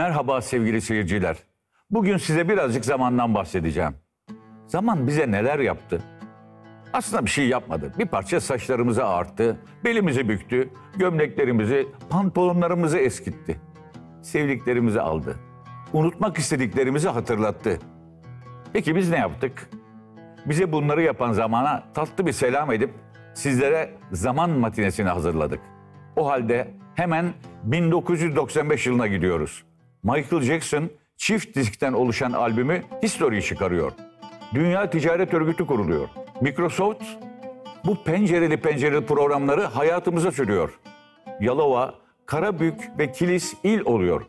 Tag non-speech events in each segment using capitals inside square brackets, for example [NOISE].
Merhaba sevgili seyirciler. Bugün size birazcık zamandan bahsedeceğim. Zaman bize neler yaptı? Aslında bir şey yapmadı. Bir parça saçlarımızı ağarttı, belimizi büktü, gömleklerimizi, pantolonlarımızı eskitti. Sevdiklerimizi aldı. Unutmak istediklerimizi hatırlattı. Peki biz ne yaptık? Bize bunları yapan zamana tatlı bir selam edip sizlere zaman matinesini hazırladık. O halde hemen 1995 yılına gidiyoruz. Michael Jackson çift diskten oluşan albümü History çıkarıyor. Dünya Ticaret Örgütü kuruluyor. Microsoft bu pencereli pencereli programları hayatımıza sürüyor. Yalova, Karabük ve Kilis il oluyor.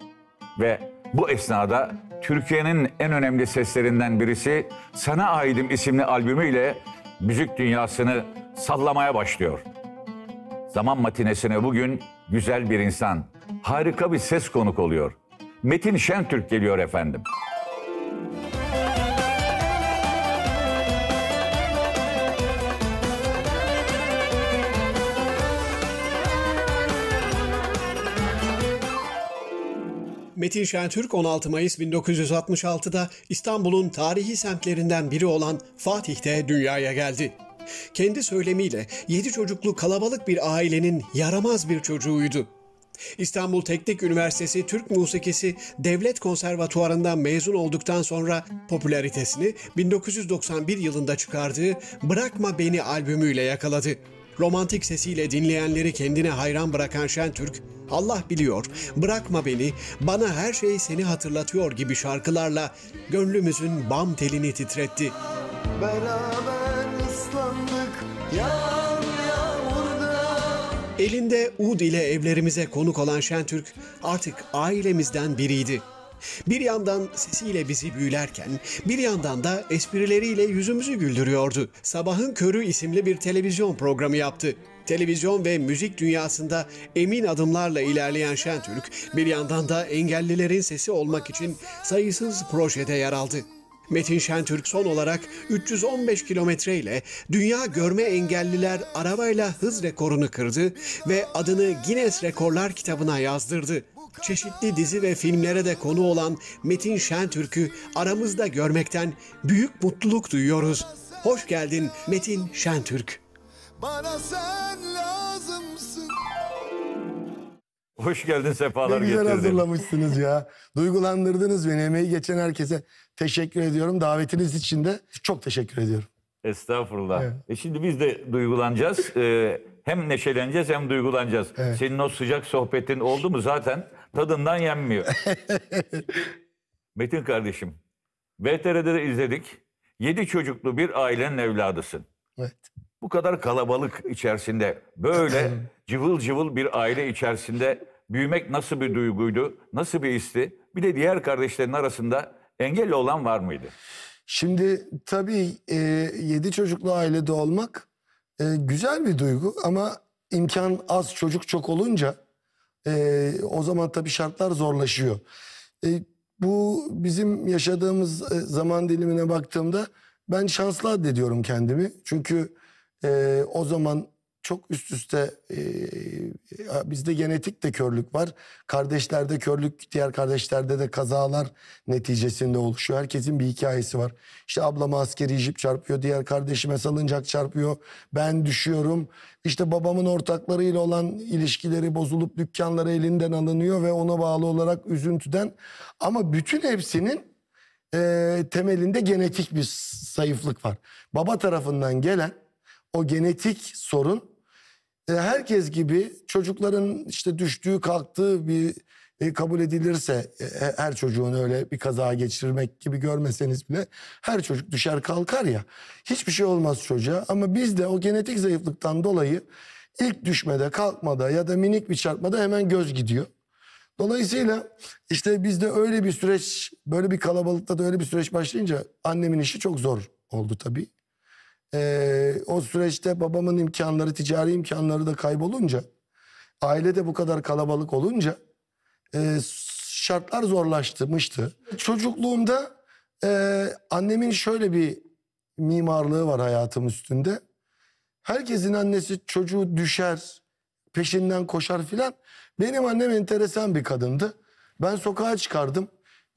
Ve bu esnada Türkiye'nin en önemli seslerinden birisi Sana Aidim isimli albümüyle müzik dünyasını sallamaya başlıyor. Zaman matinesine bugün güzel bir insan, harika bir ses konuk oluyor. Metin Şentürk geliyor efendim. Metin Şentürk 16 Mayıs 1966'da İstanbul'un tarihi semtlerinden biri olan Fatih'te dünyaya geldi. Kendi söylemiyle 7 çocuklu kalabalık bir ailenin yaramaz bir çocuğuydu. İstanbul Teknik Üniversitesi Türk Musikisi Devlet Konservatuvarı'ndan mezun olduktan sonra popülaritesini 1991 yılında çıkardığı Bırakma Beni albümüyle yakaladı. Romantik sesiyle dinleyenleri kendine hayran bırakan Şentürk, Allah biliyor, bırakma beni, bana her şey seni hatırlatıyor gibi şarkılarla gönlümüzün bam telini titretti. Beraber ıslandık yağmurda Elinde ud ile evlerimize konuk olan Şentürk artık ailemizden biriydi. Bir yandan sesiyle bizi büyülerken bir yandan da esprileriyle yüzümüzü güldürüyordu. Sabahın Körü isimli bir televizyon programı yaptı. Televizyon ve müzik dünyasında emin adımlarla ilerleyen Şentürk bir yandan da engellilerin sesi olmak için sayısız projede yer aldı. Metin Şentürk son olarak 315 kilometre ile Dünya Görme Engelliler Arabayla Hız rekorunu kırdı ve adını Guinness Rekorlar kitabına yazdırdı. Çeşitli dizi ve filmlere de konu olan Metin Şentürk'ü aramızda görmekten büyük mutluluk duyuyoruz. Hoş geldin Metin Şentürk. Bana sen lazımsın Hoş geldin, Ne sefalar güzel getirdin. hazırlamışsınız ya. Duygulandırdınız beni. Emeği geçen herkese teşekkür ediyorum. Davetiniz için de çok teşekkür ediyorum. Estağfurullah. Evet. E şimdi biz de duygulanacağız. Ee, hem neşeleneceğiz hem duygulanacağız. Evet. Senin o sıcak sohbetin oldu mu zaten tadından yenmiyor. [LAUGHS] Metin kardeşim, VTR'de de izledik. Yedi çocuklu bir ailenin evladısın. Evet. Bu kadar kalabalık içerisinde böyle [LAUGHS] cıvıl cıvıl bir aile içerisinde büyümek nasıl bir duyguydu, nasıl bir histi? Bir de diğer kardeşlerin arasında engelli olan var mıydı? Şimdi tabii e, yedi çocuklu ailede olmak e, güzel bir duygu ama imkan az çocuk çok olunca e, o zaman tabii şartlar zorlaşıyor. E, bu bizim yaşadığımız e, zaman dilimine baktığımda ben şanslı addediyorum kendimi. Çünkü e, o zaman çok üst üste e, bizde genetik de körlük var. Kardeşlerde körlük, diğer kardeşlerde de kazalar neticesinde oluşuyor. Herkesin bir hikayesi var. İşte ablama askeri jip çarpıyor, diğer kardeşime salıncak çarpıyor. Ben düşüyorum. İşte babamın ortaklarıyla olan ilişkileri bozulup dükkanları elinden alınıyor ve ona bağlı olarak üzüntüden. Ama bütün hepsinin e, temelinde genetik bir zayıflık var. Baba tarafından gelen o genetik sorun e, herkes gibi çocukların işte düştüğü kalktığı bir e, kabul edilirse e, her çocuğun öyle bir kaza geçirmek gibi görmeseniz bile her çocuk düşer kalkar ya hiçbir şey olmaz çocuğa ama bizde o genetik zayıflıktan dolayı ilk düşmede kalkmada ya da minik bir çarpmada hemen göz gidiyor. Dolayısıyla işte bizde öyle bir süreç böyle bir kalabalıkta da öyle bir süreç başlayınca annemin işi çok zor oldu tabii. Ee, o süreçte babamın imkanları, ticari imkanları da kaybolunca, ailede bu kadar kalabalık olunca e, şartlar zorlaştırmıştı. Çocukluğumda e, annemin şöyle bir mimarlığı var hayatım üstünde. Herkesin annesi çocuğu düşer, peşinden koşar filan. Benim annem enteresan bir kadındı. Ben sokağa çıkardım.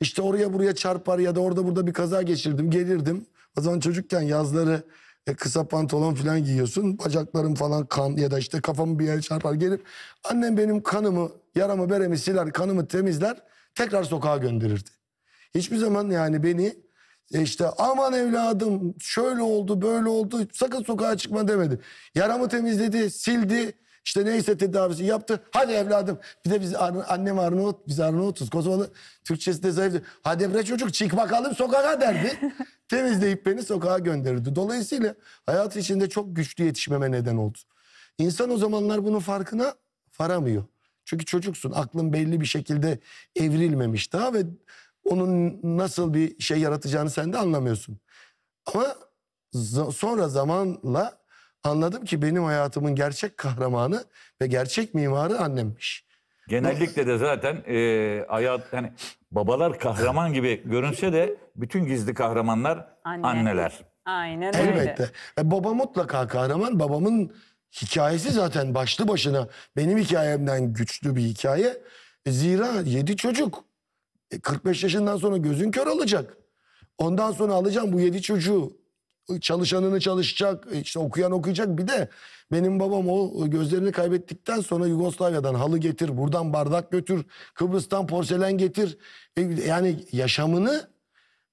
İşte oraya buraya çarpar ya da orada burada bir kaza geçirdim, gelirdim. O zaman çocukken yazları e, kısa pantolon falan giyiyorsun. Bacaklarım falan kan ya da işte kafamı bir yere çarpar gelir. Annem benim kanımı, yaramı, beremi siler, kanımı temizler. Tekrar sokağa gönderirdi. Hiçbir zaman yani beni e, işte aman evladım şöyle oldu böyle oldu sakın sokağa çıkma demedi. Yaramı temizledi, sildi. İşte neyse tedavisi yaptı. Hadi evladım. Bir de biz Ar- annem Arnavut, biz Arnavutuz. Kosovalı Türkçesi de zayıftı. Hadi bre çocuk çık bakalım sokağa derdi. [LAUGHS] Temizleyip beni sokağa gönderirdi. Dolayısıyla hayatı içinde çok güçlü yetişmeme neden oldu. İnsan o zamanlar bunun farkına varamıyor. Çünkü çocuksun. Aklın belli bir şekilde evrilmemiş daha ve onun nasıl bir şey yaratacağını sen de anlamıyorsun. Ama sonra zamanla anladım ki benim hayatımın gerçek kahramanı ve gerçek mimarı annemmiş. Genellikle de zaten e, hayat hani babalar kahraman gibi görünse de bütün gizli kahramanlar Anne. anneler. Aynen öyle. Elbette. E, baba mutlaka kahraman. Babamın hikayesi zaten başlı başına benim hikayemden güçlü bir hikaye. E, zira yedi çocuk. E, 45 yaşından sonra gözün kör olacak. Ondan sonra alacağım bu yedi çocuğu. Çalışanını çalışacak, işte okuyan okuyacak. Bir de benim babam o gözlerini kaybettikten sonra Yugoslavya'dan halı getir, buradan bardak götür, Kıbrıs'tan porselen getir. E, Yani yaşamını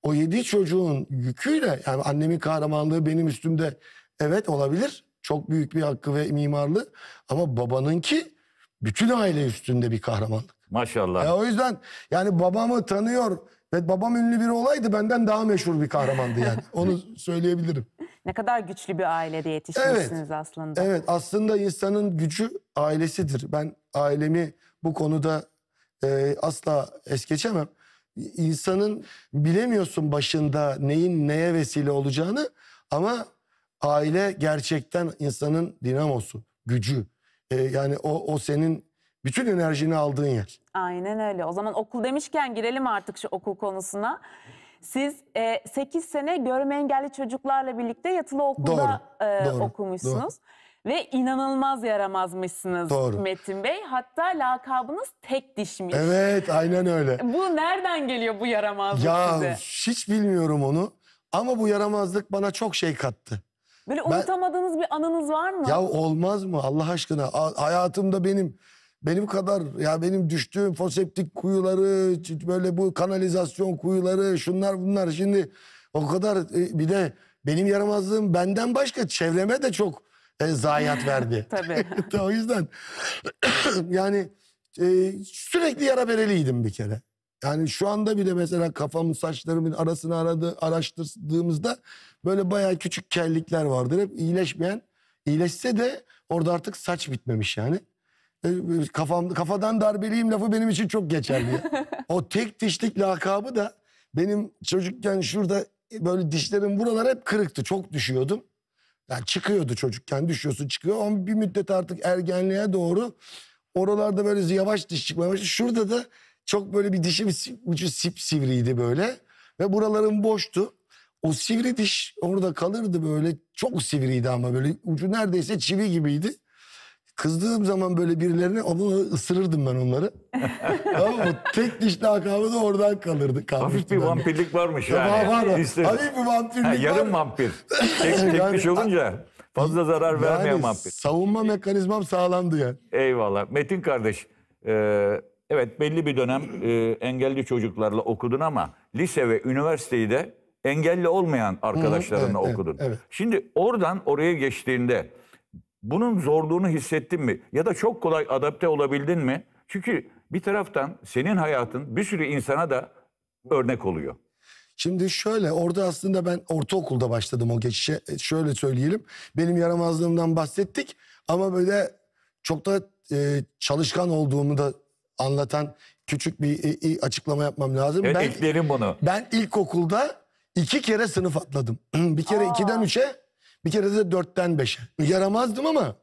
o yedi çocuğun yüküyle yani annemin kahramanlığı benim üstümde evet olabilir. Çok büyük bir hakkı ve mimarlığı ama babanınki bütün aile üstünde bir kahramanlık. Maşallah. E o yüzden yani babamı tanıyor ve babam ünlü biri olaydı benden daha meşhur bir kahramandı yani. [LAUGHS] Onu söyleyebilirim. Ne kadar güçlü bir ailede yetişmişsiniz aslında. Evet aslında insanın gücü ailesidir. Ben ailemi bu konuda e, asla es geçemem. İnsanın bilemiyorsun başında neyin neye vesile olacağını ama aile gerçekten insanın dinamosu, gücü. E, yani o, o senin bütün enerjini aldığın yer. Aynen öyle. O zaman okul demişken girelim artık şu okul konusuna. Siz 8 sene görme engelli çocuklarla birlikte yatılı okulda e, doğru, okumuşsunuz. Ve inanılmaz yaramazmışsınız Doğru. Metin Bey. Hatta lakabınız tek dişmiş. Evet aynen öyle. Bu nereden geliyor bu yaramazlık Ya size? hiç bilmiyorum onu ama bu yaramazlık bana çok şey kattı. Böyle ben- unutamadığınız bir anınız var mı? Ya olmaz mı Allah aşkına? A- hayatımda benim benim kadar ya benim düştüğüm foseptik kuyuları, böyle bu kanalizasyon kuyuları, şunlar bunlar şimdi o kadar e, bir de benim yaramazlığım benden başka çevreme de çok e, zayiat verdi. [LAUGHS] Tabii. [LAUGHS] o yüzden [CLEARS THROAT] yani e, sürekli yara bereliydim bir kere. Yani şu anda bile mesela kafamın saçlarımın arasını aradı, araştırdığımızda böyle bayağı küçük kellikler vardır. Hep iyileşmeyen. İyileşse de orada artık saç bitmemiş yani. E, Kafam, kafadan darbeliyim lafı benim için çok geçerli. [LAUGHS] o tek dişlik lakabı da benim çocukken şurada böyle dişlerim buralar hep kırıktı. Çok düşüyordum. Yani çıkıyordu çocukken düşüyorsun çıkıyor ama bir müddet artık ergenliğe doğru oralarda böyle yavaş diş çıkmaya başladı. Şurada da çok böyle bir dişim ucu sip sivriydi böyle ve buralarım boştu. O sivri diş orada kalırdı böyle çok sivriydi ama böyle ucu neredeyse çivi gibiydi. Kızdığım zaman böyle birilerine onu ısırırdım ben onları. [LAUGHS] Ama o tek diş lakabı da oradan kalırdı. Hafif bir vampirlik varmış Ya yani. var var. Hafif bir vampirlik Ha, var. yarım vampir. Tek, [LAUGHS] tek Yani- diş olunca fazla zarar vermeyen Yani vampir. savunma mekanizmam sağlamdı yani. Eyvallah. Metin kardeş, e, evet belli bir dönem e, engelli çocuklarla okudun ama lise ve üniversiteyi de engelli olmayan arkadaşlarınla evet, evet, okudun. evet. Şimdi oradan oraya geçtiğinde bunun zorluğunu hissettin mi? Ya da çok kolay adapte olabildin mi? Çünkü bir taraftan senin hayatın bir sürü insana da örnek oluyor. Şimdi şöyle orada aslında ben ortaokulda başladım o geçişe. E, Şöyle söyleyelim. Benim yaramazlığımdan bahsettik ama böyle çok da e, çalışkan olduğumu da anlatan küçük bir e, e, açıklama yapmam lazım. Evet ben ekleyelim bunu. ben ilkokulda iki kere sınıf atladım. [CLEARS THROAT] bir kere Aa. ikiden üçe, bir kere de dörtten beşe. Yaramazdım ama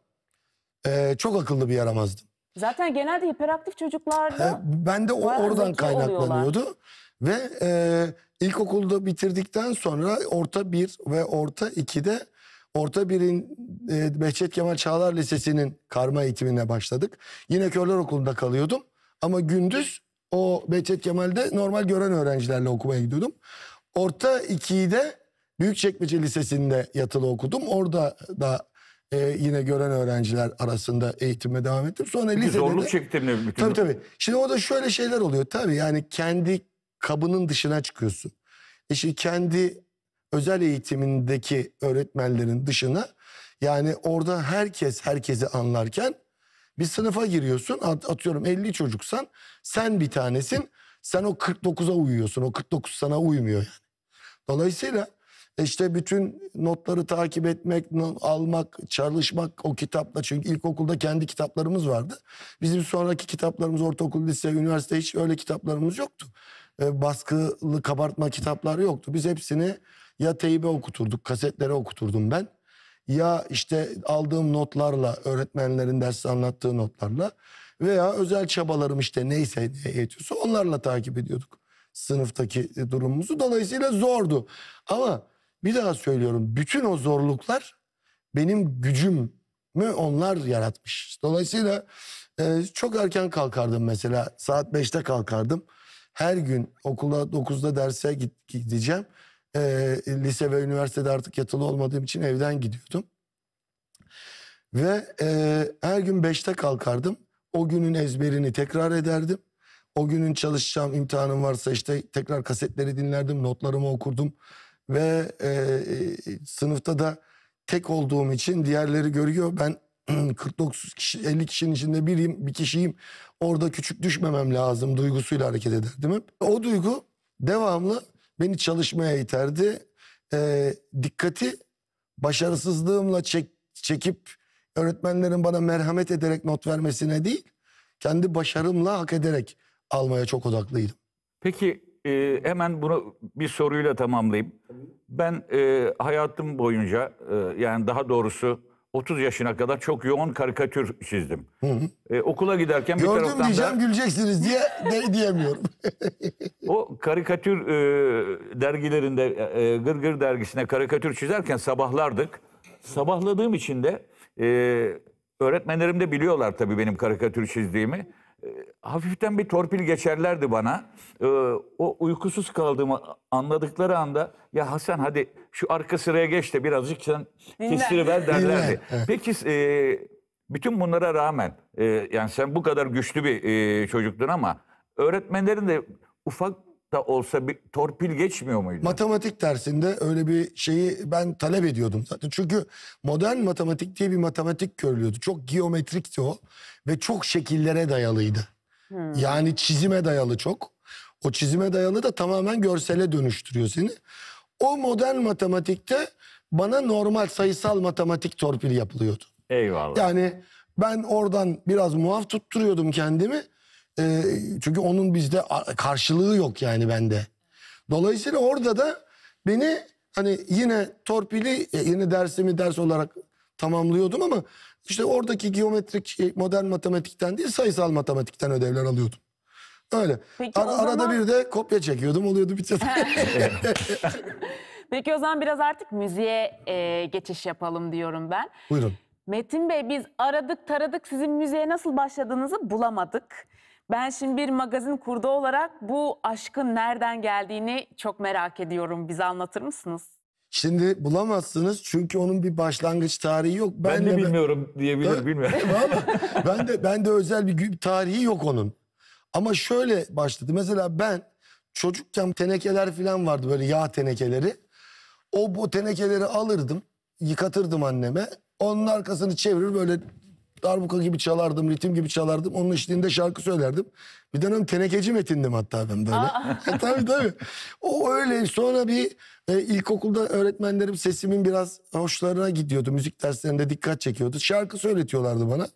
e, çok akıllı bir yaramazdım. Zaten genelde hiperaktif çocuklarda E, Ben de o oradan kaynaklanıyordu. Ve e, ilkokulda bitirdikten sonra orta bir ve orta ikide orta birin e, Behçet Kemal Çağlar Lisesi'nin karma eğitimine başladık. Yine Körler Okulu'nda kalıyordum ama gündüz O Behçet Kemal'de normal gören öğrencilerle okumaya gidiyordum. Orta 2'yi de Büyükçekmece Lisesi'nde yatılı okudum. Orada da e, yine gören öğrenciler arasında eğitime devam ettim. Sonra lisede zorluk de... çektin mi bütün? Tabii tabii. Şimdi o da şöyle şeyler oluyor. Tabii yani kendi kabının dışına çıkıyorsun. E şimdi kendi özel eğitimindeki öğretmenlerin dışına yani orada herkes herkesi anlarken bir sınıfa giriyorsun. At- Atıyorum 50 çocuksan sen bir tanesin. Sen o 49'a uyuyorsun. O 49 sana uymuyor yani. Dolayısıyla işte bütün notları takip etmek, almak, çalışmak o kitapla. Çünkü ilkokulda kendi kitaplarımız vardı. Bizim sonraki kitaplarımız ortaokul, lise, üniversite hiç öyle kitaplarımız yoktu. Ee, baskılı kabartma kitaplar yoktu. Biz hepsini ya teybe okuturduk, kasetlere okuturdum ben. Ya işte aldığım notlarla, öğretmenlerin derste anlattığı notlarla veya özel çabalarım işte neyse ne yetiyorsa onlarla takip ediyorduk sınıftaki e, durumumuzu. Dolayısıyla zordu. Ama bir daha söylüyorum bütün o zorluklar benim gücümü onlar yaratmış. Dolayısıyla e, çok erken kalkardım mesela saat 5'te kalkardım. Her gün okula 9'da derse git, gideceğim. E, lise ve üniversitede artık yatılı olmadığım için evden gidiyordum. Ve e, her gün 5'te kalkardım. O günün ezberini tekrar ederdim. O günün çalışacağım imtihanım varsa işte tekrar kasetleri dinlerdim, notlarımı okurdum. Ve e, e, sınıfta da tek olduğum için diğerleri görüyor. Ben [CLEARS THROAT] 49 kişi, 50 kişinin içinde biriyim, bir kişiyim. Orada küçük düşmemem lazım duygusuyla hareket ederdim hep. O duygu devamlı beni çalışmaya iterdi. E, dikkati başarısızlığımla çek, çekip öğretmenlerin bana merhamet ederek not vermesine değil, kendi başarımla hak ederek almaya çok odaklıydım. Peki e, hemen bunu bir soruyla tamamlayayım. Ben e, hayatım boyunca e, yani daha doğrusu 30 yaşına kadar çok yoğun karikatür çizdim. E, okula giderken bir Gördüm taraftan diyeceğim da güleceksiniz diye de, [LAUGHS] diyemiyorum. o karikatür e, dergilerinde e, Gırgır dergisine karikatür çizerken sabahlardık. Sabahladığım için de e, öğretmenlerim de biliyorlar tabii benim karikatür çizdiğimi. E, hafiften bir torpil geçerlerdi bana. E, o uykusuz kaldığımı anladıkları anda ya Hasan hadi şu arka sıraya geç de birazcık sen Dinlen. kestiriver derlerdi. Peki e, bütün bunlara rağmen e, yani sen bu kadar güçlü bir e, çocuktun ama öğretmenlerin de ufak da olsa bir torpil geçmiyor muydu? matematik dersinde öyle bir şeyi ben talep ediyordum zaten. Çünkü modern matematik diye bir matematik görülüyordu. Çok geometrikti o ve çok şekillere dayalıydı. Yani çizime dayalı çok. O çizime dayalı da tamamen görsele dönüştürüyor seni. O modern matematikte bana normal sayısal matematik torpil yapılıyordu. Eyvallah. Yani ben oradan biraz muaf tutturuyordum kendimi. Ee, çünkü onun bizde karşılığı yok yani bende. Dolayısıyla orada da beni hani yine torpili e, yine dersimi ders olarak tamamlıyordum ama işte oradaki geometrik şey, modern matematikten değil sayısal matematikten ödevler alıyordum. Öyle. Peki Ara- o arada zaman- bir de kopya çekiyordum oluyordu bitiyordu. [LAUGHS] Peki o zaman biraz artık müziğe e, geçiş yapalım diyorum ben. Buyurun. Metin Bey biz aradık taradık sizin müziğe nasıl başladığınızı bulamadık. Ben şimdi bir magazin kurdu olarak bu aşkın nereden geldiğini çok merak ediyorum. Bize anlatır mısınız? Şimdi bulamazsınız çünkü onun bir başlangıç tarihi yok. ben, de de- bilmiyorum diyebilir, Evet. bilmiyorum. [LAUGHS] Ben de ben de özel bir tarihi yok onun. Ama şöyle başladı. Mesela ben çocukken tenekeler falan vardı böyle yağ tenekeleri. O bu tenekeleri alırdım, yıkatırdım anneme. Onun arkasını çevirir böyle darbuka gibi çalardım, ritim gibi çalardım. Onun eşliğinde şarkı söylerdim. Bir dönem tenekeci metindim hatta ben böyle. [LAUGHS] tabii tabii. O öyle. Sonra bir e, ilkokulda öğretmenlerim sesimin biraz hoşlarına gidiyordu. Müzik derslerinde dikkat çekiyordu. Şarkı söyletiyorlardı bana.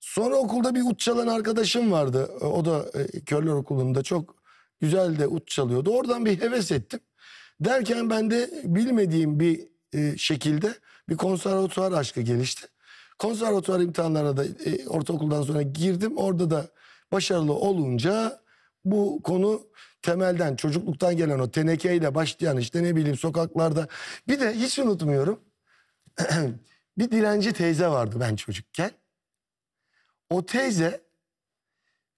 Sonra okulda bir ut çalan arkadaşım vardı. O da e, Körler Okulu'nda çok güzel de ut çalıyordu. Oradan bir heves ettim. Derken ben de bilmediğim bir e, şekilde bir konservatuvar aşkı gelişti. Konservatuvar imtihanlarına da e, ortaokuldan sonra girdim. Orada da başarılı olunca bu konu temelden çocukluktan gelen o tenekeyle başlayan işte ne bileyim sokaklarda. Bir de hiç unutmuyorum. [CLEARS THROAT] bir dilenci teyze vardı ben çocukken. O teyze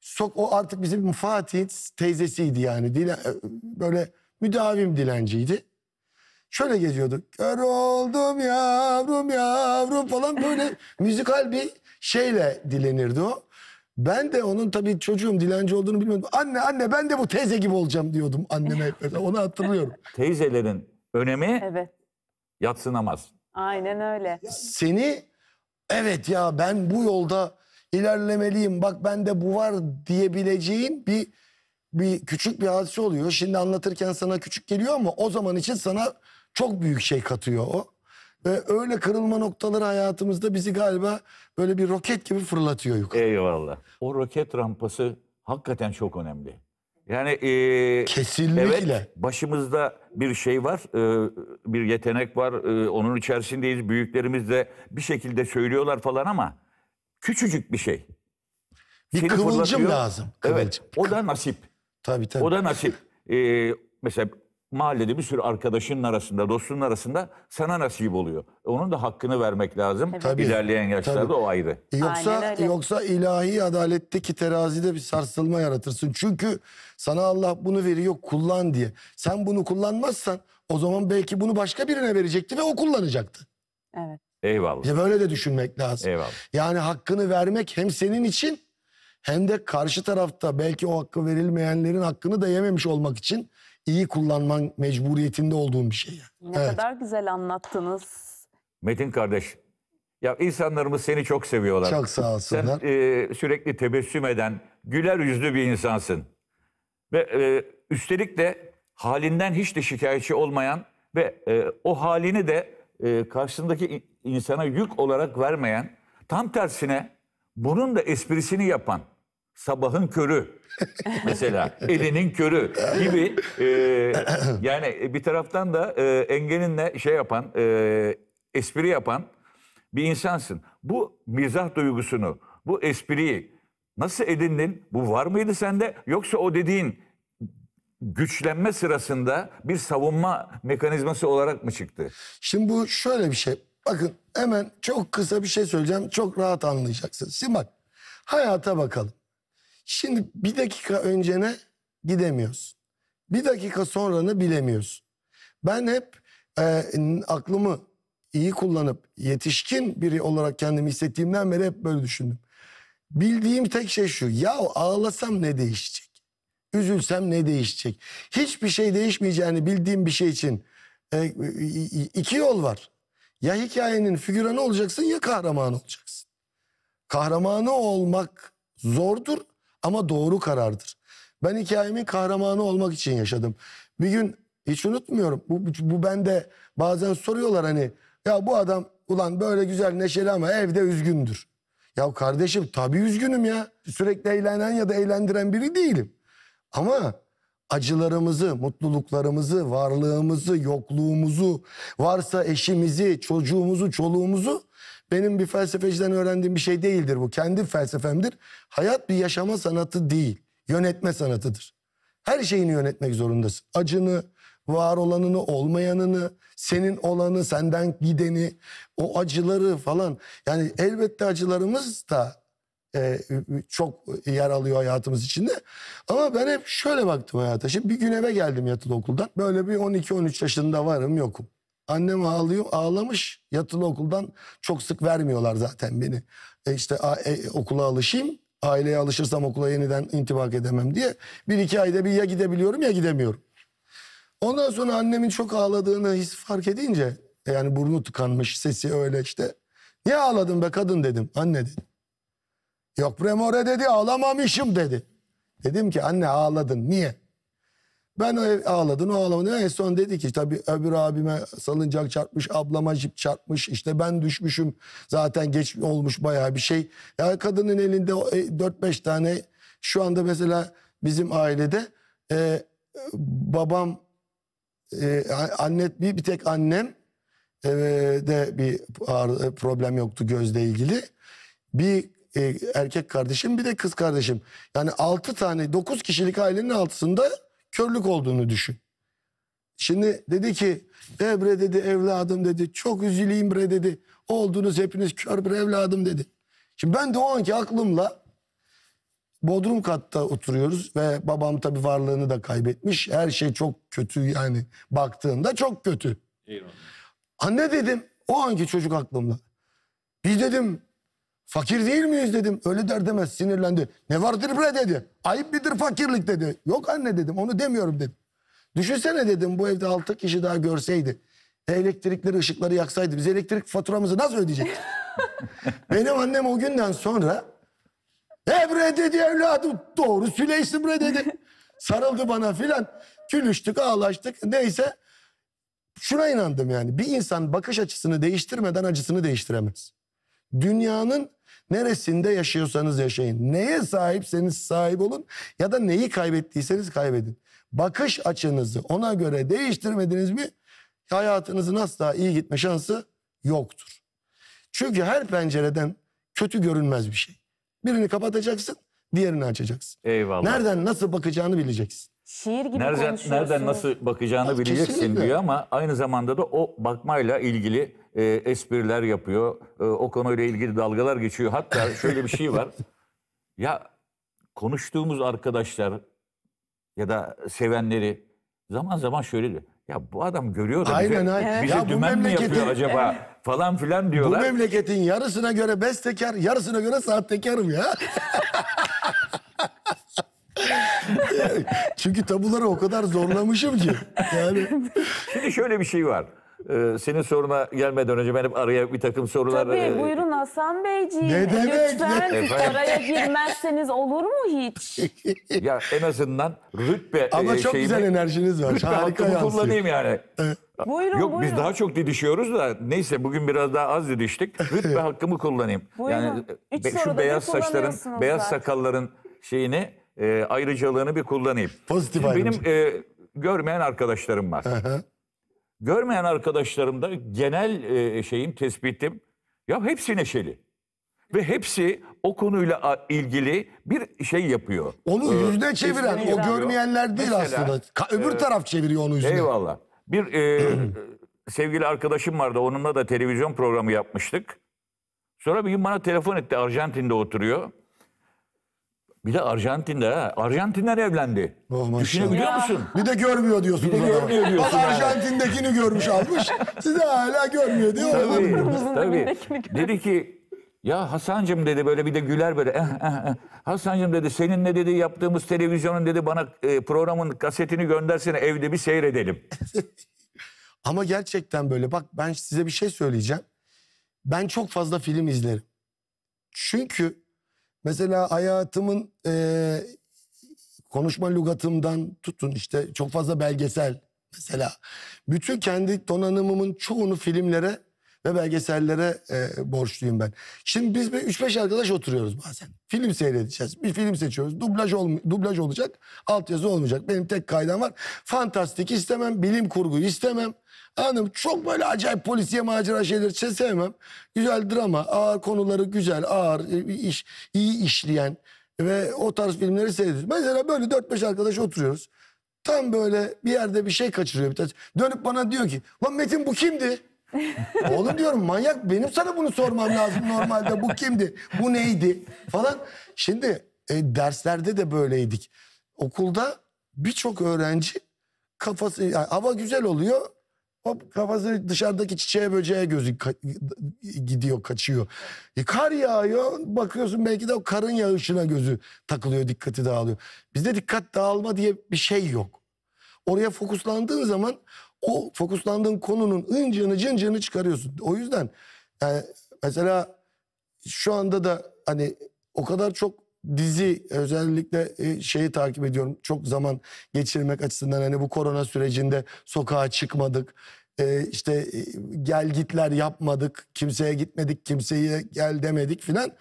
Sok o artık bizim Fatih'in teyzesiydi yani. Dile, böyle müdavim dilenciydi. Şöyle geziyorduk. Kör oldum yavrum yavrum falan böyle [LAUGHS] müzikal bir şeyle dilenirdi o. Ben de onun tabii çocuğum dilenci olduğunu bilmiyordum. Anne anne ben de bu teyze gibi olacağım diyordum anneme. [LAUGHS] hep. Onu hatırlıyorum. Teyzelerin önemi Evet. yatsınamaz. Aynen öyle. Seni evet ya ben bu yolda ilerlemeliyim. Bak bende bu var diyebileceğin bir bir küçük bir hadise oluyor. Şimdi anlatırken sana küçük geliyor ama o zaman için sana çok büyük şey katıyor o. Ve öyle kırılma noktaları hayatımızda bizi galiba böyle bir roket gibi fırlatıyor yukarı. Eyvallah. O roket rampası hakikaten çok önemli. Yani e, Kesinlikle. Evet, başımızda bir şey var, e, bir yetenek var, e, onun içerisindeyiz. Büyüklerimiz de bir şekilde söylüyorlar falan ama küçücük bir şey. Bir Seni kıvılcım fırlatıyor. lazım. Evet, Kıvılcım. o da nasip. Tabii tabii. O da nasip. [LAUGHS] E, mesela mahallede bir sürü arkadaşının arasında, dostunun arasında sana nasip oluyor. Onun da hakkını vermek lazım. Tabii. İlerleyen yaşlarda Tabii. o ayrı. Yoksa Aynen öyle. yoksa ilahi adaletteki terazide bir sarsılma yaratırsın. Çünkü sana Allah bunu veriyor kullan diye. Sen bunu kullanmazsan o zaman belki bunu başka birine verecekti ve o kullanacaktı. Evet. Eyvallah. De böyle de düşünmek lazım. Eyvallah. Yani hakkını vermek hem senin için hem de karşı tarafta belki o hakkı verilmeyenlerin hakkını da yememiş olmak için iyi kullanman mecburiyetinde olduğun bir şey. Yani. Ne Evet. kadar güzel anlattınız. Metin kardeş, ya insanlarımız seni çok seviyorlar. Çok sağ olsunlar. Sen e, sürekli tebessüm eden, güler yüzlü bir insansın. Ve e, üstelik de halinden hiç de şikayetçi olmayan ve e, o halini de e, karşısındaki in- insana yük olarak vermeyen, tam tersine bunun da esprisini yapan, sabahın körü mesela, [LAUGHS] elinin körü gibi e, yani bir taraftan da e, engelinle şey yapan, e, espri yapan bir insansın. Bu mizah duygusunu, bu espriyi nasıl edindin? Bu var mıydı sende? Yoksa o dediğin güçlenme sırasında bir savunma mekanizması olarak mı çıktı? Şimdi bu şöyle bir şey. Bakın hemen çok kısa bir şey söyleyeceğim. Çok rahat anlayacaksınız. Şimdi bak hayata bakalım. Şimdi bir dakika öncene gidemiyorsun. Bir dakika sonranı bilemiyorsun. Ben hep e, aklımı iyi kullanıp yetişkin biri olarak kendimi hissettiğimden beri hep böyle düşündüm. Bildiğim tek şey şu. Ya ağlasam ne değişecek? Üzülsem ne değişecek? Hiçbir şey değişmeyeceğini bildiğim bir şey için e, iki yol var. Ya hikayenin figüranı olacaksın ya kahramanı olacaksın. Kahramanı olmak zordur ama doğru karardır. Ben hikayemin kahramanı olmak için yaşadım. Bir gün hiç unutmuyorum. Bu, bu bende bazen soruyorlar hani ya bu adam ulan böyle güzel neşeli ama evde üzgündür. Ya kardeşim tabii üzgünüm ya. Sürekli eğlenen ya da eğlendiren biri değilim. Ama acılarımızı, mutluluklarımızı, varlığımızı, yokluğumuzu, varsa eşimizi, çocuğumuzu, çoluğumuzu benim bir felsefeciden öğrendiğim bir şey değildir bu. Kendi felsefemdir. Hayat bir yaşama sanatı değil, yönetme sanatıdır. Her şeyini yönetmek zorundasın. Acını, var olanını, olmayanını, senin olanı, senden gideni, o acıları falan. Yani elbette acılarımız da e, çok yer alıyor hayatımız içinde. Ama ben hep şöyle baktım hayata. Şimdi bir gün eve geldim yatılı okuldan. Böyle bir 12-13 yaşında varım yokum. Annem ağlıyor, ağlamış. Yatılı okuldan çok sık vermiyorlar zaten beni. E işte e, okula alışayım. Aileye alışırsam okula yeniden intibak edemem diye. Bir iki ayda bir ya gidebiliyorum ya gidemiyorum. Ondan sonra annemin çok ağladığını his fark edince yani burnu tıkanmış sesi öyle işte. Niye ağladın be kadın dedim. Anne dedi. Yok Premore dedi ağlamamışım dedi. Dedim ki anne ağladın niye? Ben o ev- ağladın o ağlamadı. En son dedi ki tabii öbür abime salıncak çarpmış, ablama jip çarpmış. işte ben düşmüşüm zaten geç olmuş bayağı bir şey. Ya kadının elinde o, e, 4-5 tane şu anda mesela bizim ailede e, babam e, anne bir, bir tek annem e, de bir ağrı- problem yoktu gözle ilgili. Bir e, erkek kardeşim bir de kız kardeşim. Yani altı tane dokuz kişilik ailenin altısında körlük olduğunu düşün. Şimdi dedi ki Ebre dedi evladım dedi çok üzüleyim bre dedi. Oldunuz hepiniz kör bir evladım dedi. Şimdi ben de o anki aklımla Bodrum katta oturuyoruz ve babam tabii varlığını da kaybetmiş. Her şey çok kötü yani baktığında çok kötü. Anne dedim o anki çocuk aklımda. Biz dedim fakir değil miyiz dedim. Öyle der demez sinirlendi. Ne vardır bre dedi. Ayıp midir fakirlik dedi. Yok anne dedim onu demiyorum dedim. Düşünsene dedim bu evde altı kişi daha görseydi. Elektrikleri ışıkları yaksaydı biz elektrik faturamızı nasıl ödeyecektik? [LAUGHS] Benim annem o günden sonra Ebre dedi evladım doğru Süleysi bre dedi. [LAUGHS] Sarıldı bana filan. Gülüştük ağlaştık neyse. Şuna inandım yani bir insan bakış açısını değiştirmeden acısını değiştiremez. Dünyanın neresinde yaşıyorsanız yaşayın. Neye sahipseniz sahip olun ya da neyi kaybettiyseniz kaybedin. Bakış açınızı ona göre değiştirmediniz mi hayatınızın asla iyi gitme şansı yoktur. Çünkü her pencereden kötü görünmez bir şey. Birini kapatacaksın, diğerini açacaksın. Eyvallah. Nereden nasıl bakacağını bileceksin. Şiir gibi Nereden, konuşuyorsunuz. nereden nasıl bakacağını Ya, bileceksin kesinlikle. diyor ama aynı zamanda da o bakmayla ilgili e, espriler yapıyor. E, o konuyla ilgili dalgalar geçiyor. Hatta şöyle bir şey var. [LAUGHS] Ya konuştuğumuz arkadaşlar ya da sevenleri zaman zaman şöyle diyor. Ya bu adam görüyor da Aynen, bize, aynen. bize Ya bu dümen mi yapıyor acaba falan filan Bu diyorlar. memleketin yarısına göre bestekar, yarısına göre sahtekarım ya. [LAUGHS] [LAUGHS] Çünkü tabuları o kadar zorlamışım ki. Yani Şimdi şöyle bir şey var. Ee, senin soruna gelmeden önce benim araya bir takım sorular... Tabii e, buyurun Hasan Beyciğim. Ne demek? Lütfen Efendim? araya girmezseniz olur mu hiç? [LAUGHS] Ya en azından rütbe ama e, çok şeyimi- güzel enerjiniz var. Rütbe Harika hakkımı yansıyor. kullanayım yani. Buyurun Yok buyurun. biz daha çok didişiyoruz da neyse bugün biraz daha az didiştik. [LAUGHS] Rütbe hakkımı kullanayım. Buyurun. Yani Üç be- şu beyaz saçların, beyaz zaten. sakalların şeyini e, ayrıcalığını bir kullanayım. Pozitif Şimdi benim e, görmeyen arkadaşlarım var. görmeyen arkadaşlarımda genel e, şeyim tespitim ya hepsi neşeli. Ve hepsi o konuyla ilgili bir şey yapıyor. Onu yüzüne çeviren, o görmeyenler değil Mesela, aslında. Ka- öbür taraf çeviriyor onu yüzüne. Eyvallah. Bir e, [CLEARS THROAT] sevgili arkadaşım vardı. Onunla da televizyon programı yapmıştık. Sonra bir gün bana telefon etti. Arjantin'de oturuyor. Bir de Arjantin'de ha. Arjantin'den evlendi. Oh. Düşünebiliyor musun? Bir de görmüyor diyorsunuz Bir de görmüyor diyorsun Bak yani. Arjantin'dekini görmüş almış. [LAUGHS] Size hala görmüyor diyor. Tabii, tabii. Dedi ki ya Hasan'cığım dedi böyle bir de güler böyle. Eh, eh, eh. Hasan'cığım dedi seninle dedi yaptığımız televizyonun dedi bana e, programın kasetini göndersene evde bir seyredelim. [LAUGHS] Ama gerçekten böyle. Bak ben size bir şey söyleyeceğim. Ben çok fazla film izlerim. Çünkü mesela hayatımın eee, konuşma lügatımdan tutun işte çok fazla belgesel mesela. Bütün kendi donanımımın çoğunu filmlere ve belgesellere eee, borçluyum ben. Şimdi biz bir 3-5 arkadaş oturuyoruz bazen. Film seyredeceğiz. Bir film seçiyoruz. Dublaj, olm- dublaj olacak. Altyazı olmayacak. Benim tek kaydam var. Fantastik istemem. Bilim kurgu istemem. Anladım. Çok böyle acayip polisiye macera şeyleri se- sevmem. Güzel drama, ağır konuları güzel, ağır e, iş, iyi işleyen ve o tarz filmleri seyrediyoruz. Mesela böyle 4-5 arkadaş oturuyoruz. Tam böyle bir yerde bir şey kaçırıyor bir tanesi. Dönüp bana diyor ki, lan Metin bu kimdi? [LAUGHS] Oğlum diyorum manyak benim sana bunu sormam lazım normalde. Bu kimdi? Bu neydi? Falan. Şimdi e, derslerde de böyleydik. Okulda birçok öğrenci kafası yani hava güzel oluyor. Hop kafası dışarıdaki çiçeğe böceğe gözü ka- gidiyor kaçıyor. E, kar yağıyor bakıyorsun belki de o karın yağışına gözü takılıyor dikkati dağılıyor. Bizde dikkat dağılma diye bir şey yok. Oraya fokuslandığın zaman o fokuslandığın konunun ıncığını cıncığını çıkarıyorsun. O yüzden yani mesela şu anda da hani o kadar çok dizi özellikle e, şeyi takip ediyorum. Çok zaman geçirmek açısından hani bu korona sürecinde sokağa çıkmadık. E, işte e, gel gitler yapmadık. Kimseye gitmedik, kimseye gel demedik filan.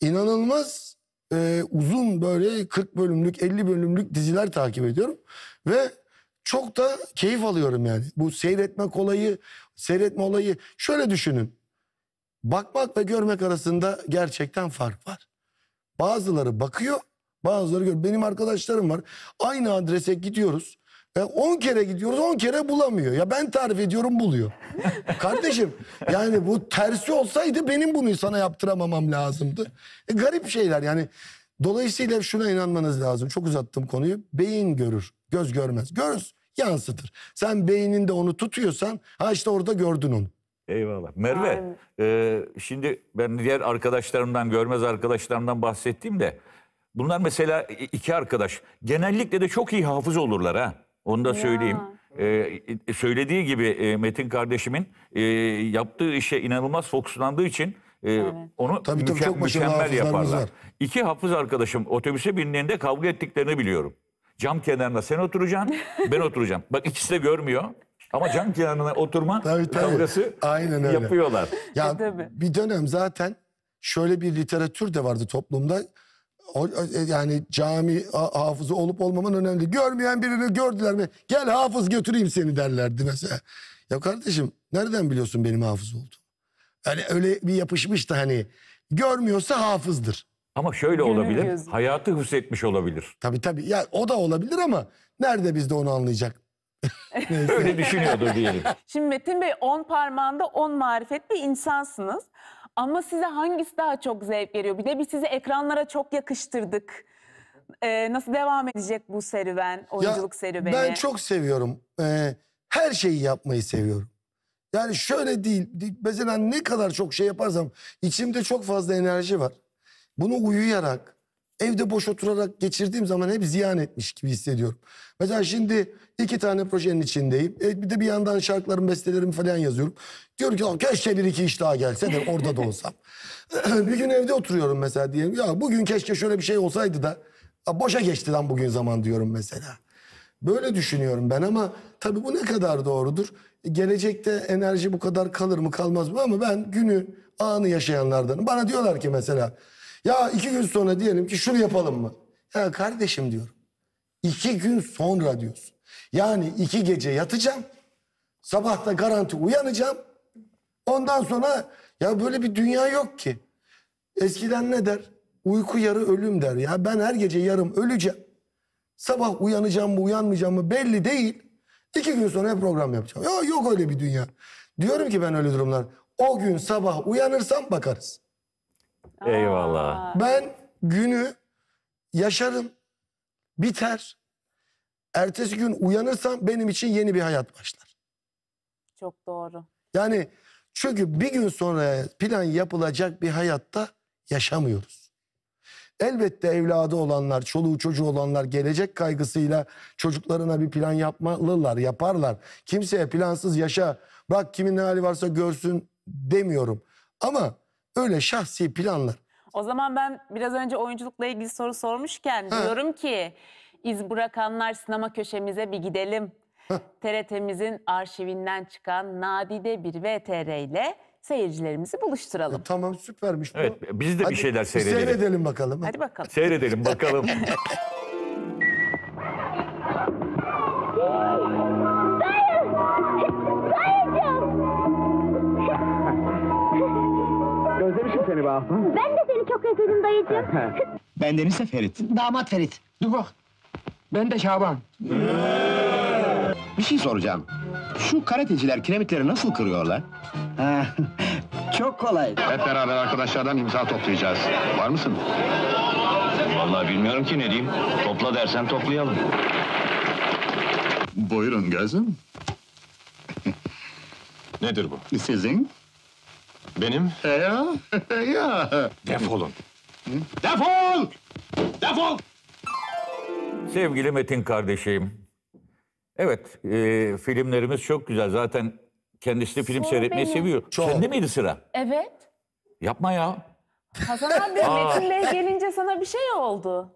İnanılmaz e, uzun böyle 40 bölümlük, 50 bölümlük diziler takip ediyorum. Ve çok da keyif alıyorum yani. Bu seyretmek olayı, seyretme olayı şöyle düşünün. Bakmak ve görmek arasında gerçekten fark var. Bazıları bakıyor, bazıları görüyor. Benim arkadaşlarım var. Aynı adrese gidiyoruz. Ve 10 kere gidiyoruz, 10 kere bulamıyor. Ya ben tarif ediyorum, buluyor. [LAUGHS] Kardeşim, yani bu tersi olsaydı benim bunu sana yaptıramamam lazımdı. E, garip şeyler yani. Dolayısıyla şuna inanmanız lazım. Çok uzattım konuyu. Beyin görür, göz görmez. Göz yansıtır. Sen beyninde onu tutuyorsan ha işte orada gördün onu. Eyvallah. Merve, e, şimdi ben diğer arkadaşlarımdan, görmez arkadaşlarımdan bahsettiğimde bunlar mesela iki arkadaş genellikle de çok iyi hafız olurlar ha. Onu da söyleyeyim. E, söylediği gibi e, Metin kardeşimin e, yaptığı işe inanılmaz fokuslandığı için e, onu Tabii, tabii, müke- çok başarılı mükemmel hafızlarımız yaparlar. var. İki hafız arkadaşım otobüse bindiğinde kavga ettiklerini biliyorum. Cam kenarına sen oturacaksın, [LAUGHS] ben oturacağım. Bak ikisi de görmüyor. Ama cam kenarına oturma Tabii, tabii. kavgası Aynen öyle. yapıyorlar. Ya E, tabii. bir dönem zaten şöyle bir literatür de vardı toplumda. O, o- yani cami ha- hafızı olup olmaman önemli. Görmeyen birini gördüler mi? Gel hafız götüreyim seni derlerdi mesela. Ya kardeşim nereden biliyorsun benim hafız olduğumu? Yani öyle bir yapışmış da hani görmüyorsa hafızdır. Ama şöyle olabilir. gözü. Hayatı hissetmiş olabilir. Tabii tabii. Ya o da olabilir ama nerede bizde onu anlayacak? [LAUGHS] Öyle düşünüyordur diyelim. Şimdi Metin Bey 10 parmağında 10 marifet bir insansınız. Ama size hangisi daha çok zevk veriyor? Bir de biz sizi ekranlara çok yakıştırdık. Ee, nasıl devam edecek bu serüven, oyunculuk Ya, serüveni? Ben çok seviyorum. Ee, her şeyi yapmayı seviyorum. Yani şöyle değil. Mesela ne kadar çok şey yaparsam içimde çok fazla enerji var. Bunu uyuyarak, evde boş oturarak geçirdiğim zaman hep ziyan etmiş gibi hissediyorum. Mesela şimdi iki tane projenin içindeyim. E, bir de bir yandan şarkılarım, bestelerimi falan yazıyorum. Diyorum ki "Lan keşke bir iki iş daha gelse de orada da olsam. [LAUGHS] bir gün evde oturuyorum mesela diyelim. Ya bugün keşke şöyle bir şey olsaydı da "Ya boşa geçti lan bugün zaman diyorum mesela. Böyle düşünüyorum ben ama tabii bu ne kadar doğrudur? Gelecekte enerji bu kadar kalır mı kalmaz mı ama ben günü anı yaşayanlardanım. Bana diyorlar ki mesela ya iki gün sonra diyelim ki şunu yapalım mı? Ya kardeşim diyorum iki gün sonra diyorsun. Yani iki gece yatacağım. Sabah da garanti uyanacağım. Ondan sonra ya böyle bir dünya yok ki. Eskiden ne der? Uyku yarı ölüm der. Ya ben her gece yarım öleceğim. Sabah uyanacağım mı uyanmayacağım mı belli değil. İki gün sonra program yapacağım. Ya yok öyle bir dünya. Diyorum ki ben öyle durumlar. O gün sabah uyanırsam bakarız. Eyvallah. Ben günü yaşarım. Biter. Ertesi gün uyanırsam benim için yeni bir hayat başlar. Çok doğru. Yani çünkü bir gün sonra plan yapılacak bir hayatta yaşamıyoruz. Elbette evladı olanlar, çoluğu çocuğu olanlar gelecek kaygısıyla çocuklarına bir plan yapmalılar, yaparlar. Kimseye plansız yaşa, bak kimin ne hali varsa görsün demiyorum. Ama öyle şahsi planlar. O zaman ben biraz önce oyunculukla ilgili soru sormuşken diyorum ki iz bırakanlar sinema köşemize bir gidelim. TRT'mizin arşivinden çıkan nadide bir VTR ile seyircilerimizi buluşturalım. Tamam süpermiş bu. Evet biz de Hadi bir şeyler seyredelim. Seyredelim bakalım. Hadi bakalım. Seyredelim bakalım. [LAUGHS] Afan. Ben de seni çok özledim dayıcığım. Ben Deniz Ferit. Damat Ferit. Dur bak. Ben de Şaban. Bir şey soracağım. Şu karateciler kiremitleri nasıl kırıyorlar? [LAUGHS] Çok kolay. Hep beraber arkadaşlardan imza toplayacağız. Var mısın? Vallahi bilmiyorum ki ne diyeyim. Topla dersen toplayalım. Buyurun gözüm. [LAUGHS] Nedir bu? Sizin? Benim? Ya, [LAUGHS] ya. Defolun. Defol! Defol! Sevgili Metin kardeşim. Evet e, filmlerimiz çok güzel. Zaten kendisi film Soru seyretmeyi benim. seviyor. Çok. Sende miydi sıra? Evet. Yapma ya. Hasan abi [LAUGHS] Metin Bey gelince sana bir şey oldu.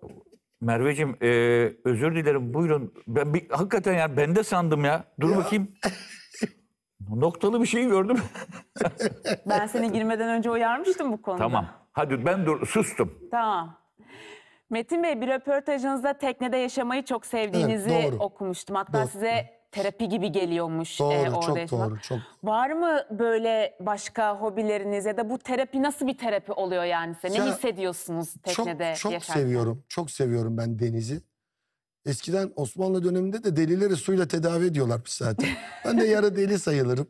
Merveciğim e, özür dilerim buyurun. Ben bir, hakikaten yani ben de sandım ya. Dur bakayım. [LAUGHS] Noktalı bir şey gördüm. [LAUGHS] Ben seni girmeden önce uyarmıştım bu konuda. tamam. Hadi ben dur sustum. Tamam. Metin Bey bir röportajınızda teknede yaşamayı çok sevdiğinizi Evet, doğru. okumuştum. Hatta Doğru. size terapi gibi geliyormuş Doğru, e, orada çok yaşamak. doğru, çok. Var mı böyle başka hobileriniz ya da bu terapi nasıl bir terapi oluyor yani size? Ne Ya, hissediyorsunuz teknede çok çok yaşarken? seviyorum. Çok seviyorum ben denizi. Eskiden Osmanlı döneminde de delileri suyla tedavi ediyorlarmış zaten. ben de yarı deli sayılırım.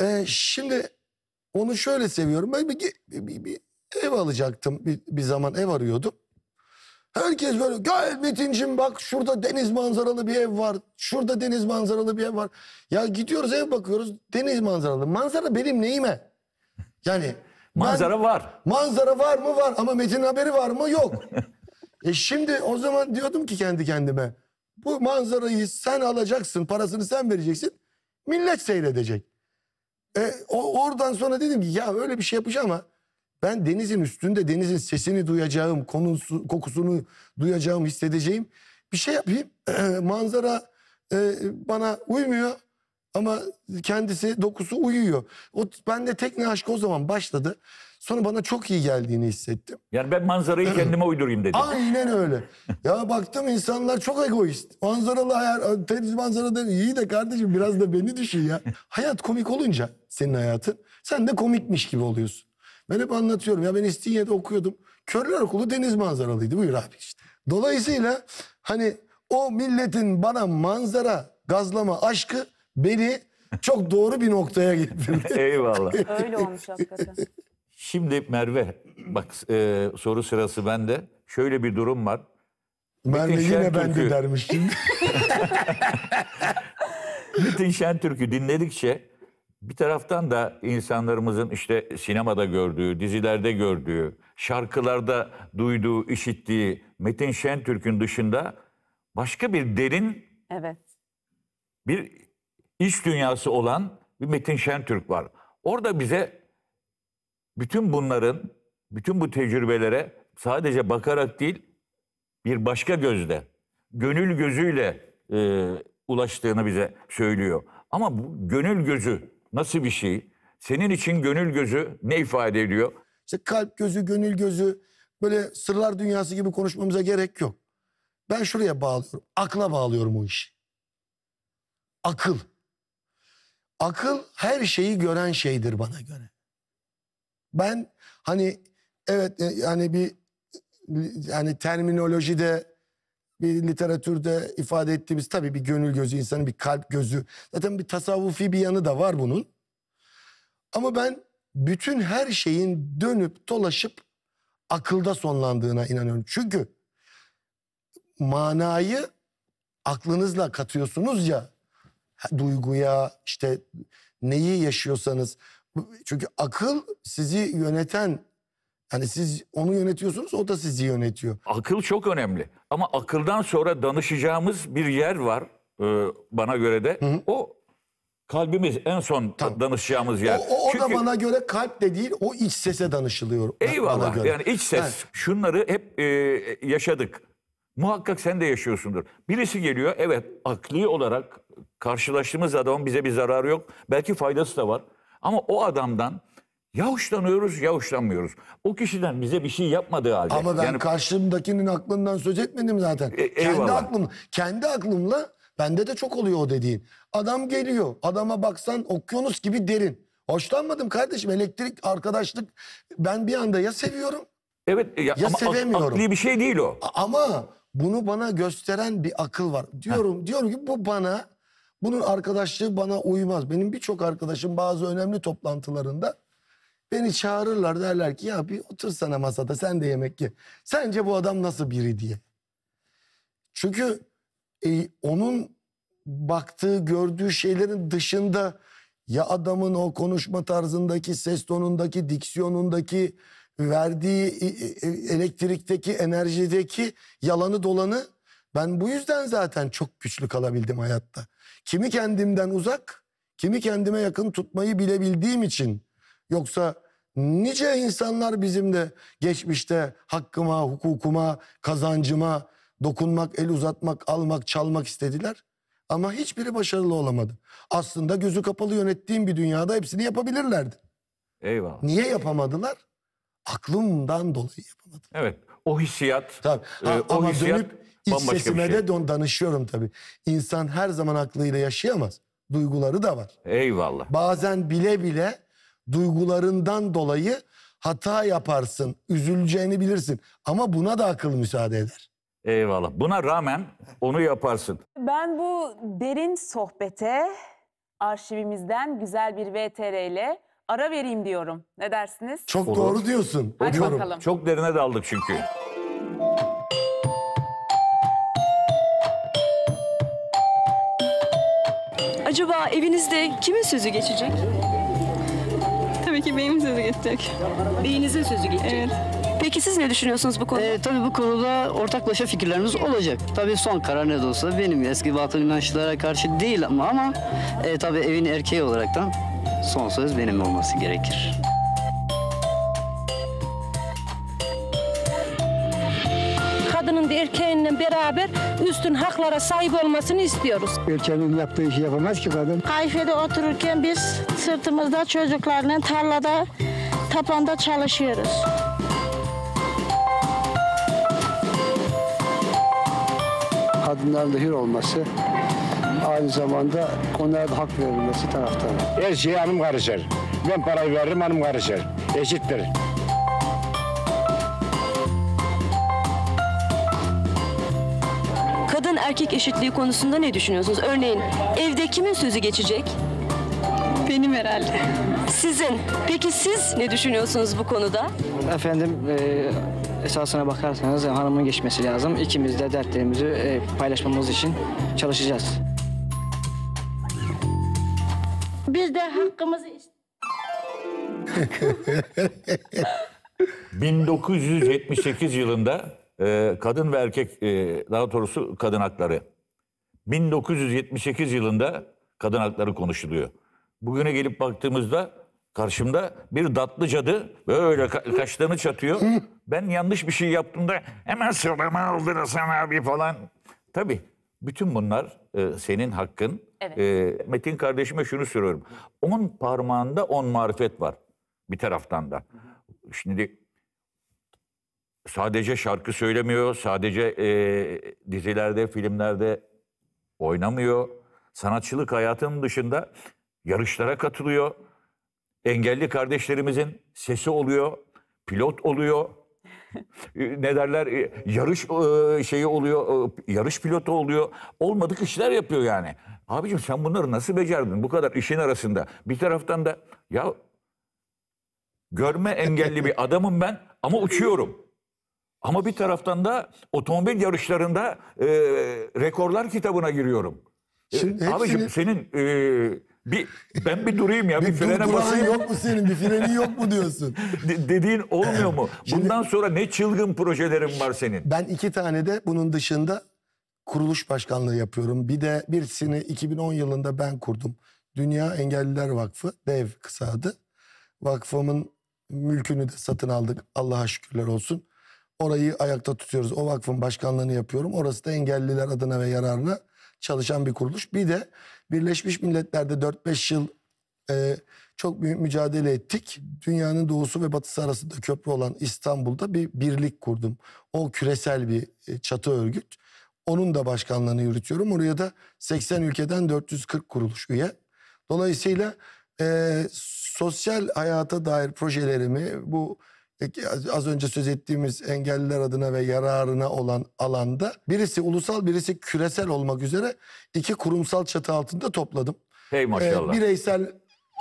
Ee, şimdi onu şöyle seviyorum. Ben bir, bir, bir- bir ev alacaktım. Bir, bir zaman ev arıyordum. Herkes böyle gel Metin'cim bak şurada deniz manzaralı bir ev var. Şurada deniz manzaralı bir ev var. Ya gidiyoruz ev bakıyoruz deniz manzaralı. Manzara benim neyime? Yani [LAUGHS] ben- Manzara var. Manzara var mı var ama Metin haberi var mı yok. [LAUGHS] e şimdi o zaman diyordum ki kendi kendime. Bu manzarayı sen alacaksın parasını sen vereceksin. Millet seyredecek. E, o, oradan sonra dedim ki ya öyle bir şey yapacağım ama ben denizin üstünde denizin sesini duyacağım, konusu, kokusunu duyacağım, hissedeceğim. Bir şey yapayım. [CLEARS THROAT] Manzara e, bana uymuyor ama kendisi dokusu uyuyor. O bende tekne aşkı o zaman başladı. Sonra bana çok iyi geldiğini hissettim. Yani ben manzarayı kendime uydurayım dedim. Aynen öyle. ya baktım insanlar çok egoist. Manzaralı hayal, deniz manzarada iyi de kardeşim biraz da beni düşün ya. Hayat komik olunca senin hayatın sen de komikmiş gibi oluyorsun. Ben hep anlatıyorum ya ben İstinye'de okuyordum. Körler okulu deniz manzaralıydı buyur abi işte. Dolayısıyla hani o milletin bana manzara gazlama aşkı beni çok doğru bir noktaya getirdi. [LAUGHS] Eyvallah. Öyle olmuş hakikaten. Şimdi Merve bak e, soru sırası bende. Şöyle bir durum var. De Metin yine ben de dermiş şimdi. [LAUGHS] Metin Şentürk'ü dinledikçe bir taraftan da insanlarımızın işte sinemada gördüğü, dizilerde gördüğü, şarkılarda duyduğu, işittiği Metin Şentürk'ün dışında başka bir derin Evet. bir iç dünyası olan bir Metin Şentürk var. Orada bize bütün bunların, bütün bu tecrübelere sadece bakarak değil, bir başka gözle, gönül gözüyle e, ulaştığını bize söylüyor. Ama bu gönül gözü nasıl bir şey? Senin için gönül gözü ne ifade ediyor? İşte kalp gözü, gönül gözü böyle sırlar dünyası gibi konuşmamıza gerek yok. Ben şuraya bağlıyorum. Akla bağlıyorum o işi. Akıl. Akıl her şeyi gören şeydir bana göre. Ben hani evet e, yani bir yani terminolojide bir literatürde ifade ettiğimiz tabii bir gönül gözü, insanın bir kalp gözü. Zaten bir tasavvufi bir yanı da var bunun. Ama ben bütün her şeyin dönüp dolaşıp akılda sonlandığına inanıyorum. Çünkü manayı aklınızla katıyorsunuz ya duyguya işte neyi yaşıyorsanız. Çünkü akıl sizi yöneten yani siz onu yönetiyorsunuz o da sizi yönetiyor. Akıl çok önemli. Ama akıldan sonra danışacağımız bir yer var e, bana göre de. O kalbimiz en son danışacağımız yer. O, o, o da Çünkü- bana göre kalp de değil o iç sese danışılıyor. bana Eyvallah. göre. Yani iç ses. Ha. Şunları hep e, yaşadık. Muhakkak sen de yaşıyorsundur. Birisi geliyor evet akli olarak karşılaştığımız adamın bize bir zararı yok. Belki faydası da var. Ama o adamdan ya hoşlanıyoruz ya hoşlanmıyoruz. O kişiden bize bir şey yapmadığı halde. Ama ben yani karşımdakinin aklından söz etmedim zaten. E- kendi aklım, kendi aklımla bende de çok oluyor o dediğin. Adam geliyor. Adama baksan okyanus gibi derin. Hoşlanmadım kardeşim. Elektrik, arkadaşlık. Ben bir anda ya seviyorum evet ya, Ya ama sevemiyorum. akli bir şey değil o. ama bunu bana gösteren bir akıl var. Diyorum diyorum ki bu bana bunun arkadaşlığı bana uymaz. Benim birçok arkadaşım bazı önemli toplantılarında beni çağırırlar derler ki ya bir otursana masada sen de yemek ye. Sence bu adam nasıl biri diye. Çünkü e, onun baktığı, gördüğü şeylerin dışında ya adamın o konuşma tarzındaki, ses tonundaki, diksiyonundaki, verdiği e, e, elektrikteki, enerjideki yalanı dolanı ben bu yüzden zaten çok güçlü kalabildim hayatta. Kimi kendimden uzak, kimi kendime yakın tutmayı bilebildiğim için. Yoksa nice insanlar bizim de geçmişte hakkıma, hukukuma, kazancıma dokunmak, el uzatmak, almak, çalmak istediler. Ama hiçbiri başarılı olamadı. Aslında gözü kapalı yönettiğim bir dünyada hepsini yapabilirlerdi. Eyvallah. Niye yapamadılar? Aklımdan dolayı yapamadım. Evet. O hissiyat. Tabii. Ha, e, o ama hissiyat dönüp iç bambaşka bir sesime şey. de don- danışıyorum tabii. İnsan her zaman aklıyla yaşayamaz. Duyguları da var. Eyvallah. Bazen bile bile duygularından dolayı hata yaparsın. Üzüleceğini bilirsin. Ama buna da akıl müsaade eder. Eyvallah. Buna rağmen onu yaparsın. Ben bu derin sohbete arşivimizden güzel bir VTR ile ara vereyim diyorum. Ne dersiniz? Çok Olur. doğru diyorsun. Hadi Diyorum. bakalım. Çok derine daldık çünkü. Acaba evinizde kimin sözü geçecek? Tabii ki benim sözü geçecek. Beyinizin sözü geçecek. Evet. Peki siz ne düşünüyorsunuz bu konuda? Ee, tabii bu konuda ortaklaşa fikirlerimiz olacak. Tabii son karar ne de olsa benim eski batıl inançlara karşı değil ama ama e, tabii evin erkeği olaraktan son söz benim olması gerekir. Kadının da erkeğinle beraber üstün haklara sahip olmasını istiyoruz. Erkeğin yaptığı işi yapamaz ki kadın. Kayfede otururken biz sırtımızda çocuklarla tarlada, tapanda çalışıyoruz. Kadınların da hür olması aynı zamanda onlara da hak verilmesi taraftarı. Her şeye hanım karışır. Ben parayı veririm hanım karışır. Eşittir. Erkek eşitliği konusunda ne düşünüyorsunuz? Örneğin evde kimin sözü geçecek? Benim herhalde. Sizin. Peki siz ne düşünüyorsunuz bu konuda? Efendim e, esasına bakarsanız e, hanımın geçmesi lazım. İkimiz de dertlerimizi e, paylaşmamız için çalışacağız. Biz de hakkımızı 1978 [LAUGHS] yılında e, kadın ve erkek e, daha doğrusu kadın hakları. 1978 yılında kadın hakları konuşuluyor. Bugüne gelip baktığımızda karşımda bir datlı cadı böyle ka- kaşlarını çatıyor. Ben yanlış bir şey yaptığımda hemen sıramı aldır Hasan abi falan. Tabii bütün bunlar e, senin hakkın. Evet. E, Metin kardeşime şunu söylüyorum. On parmağında on marifet var bir taraftan da. Şimdi sadece şarkı söylemiyor, sadece e, dizilerde, filmlerde oynamıyor. Sanatçılık hayatının dışında yarışlara katılıyor. Engelli kardeşlerimizin sesi oluyor, pilot oluyor. [LAUGHS] E, ne derler e, yarış e, şeyi oluyor, e, yarış pilotu oluyor. Olmadık işler yapıyor yani. Abicim sen bunları nasıl becerdin bu kadar işin arasında? Bir taraftan da ya görme engelli bir adamım ben ama uçuyorum. Ama bir taraftan da otomobil yarışlarında e, rekorlar kitabına giriyorum. E, Şimdi abicim hepsini- senin e, bir ben bir durayım ya bir, Bir frene durduran basayım. yok mu senin? Bir frenin yok mu diyorsun? [LAUGHS] De- dediğin olmuyor mu? Bundan sonra ne çılgın projelerin var senin? Ben iki tane de bunun dışında kuruluş başkanlığı yapıyorum. Bir de birisini 2010 yılında ben kurdum. Dünya Engelliler Vakfı, DEV kısa adı. Vakfımın mülkünü de satın aldık. Allah'a şükürler olsun. Orayı ayakta tutuyoruz. O vakfın başkanlığını yapıyorum. Orası da engelliler adına ve yararına çalışan bir kuruluş. Bir de Birleşmiş Milletler'de 4-5 yıl e, çok büyük mücadele ettik. Dünyanın doğusu ve batısı arasında köprü olan İstanbul'da bir birlik kurdum. O küresel bir e, çatı örgüt. Onun da başkanlığını yürütüyorum. Oraya da 80 ülkeden 440 kuruluş üye. Dolayısıyla e, sosyal hayata dair projelerimi bu e, az- az önce söz ettiğimiz engelliler adına ve yararına olan alanda birisi ulusal birisi küresel olmak üzere iki kurumsal çatı altında topladım. Hey maşallah. Ee, bireysel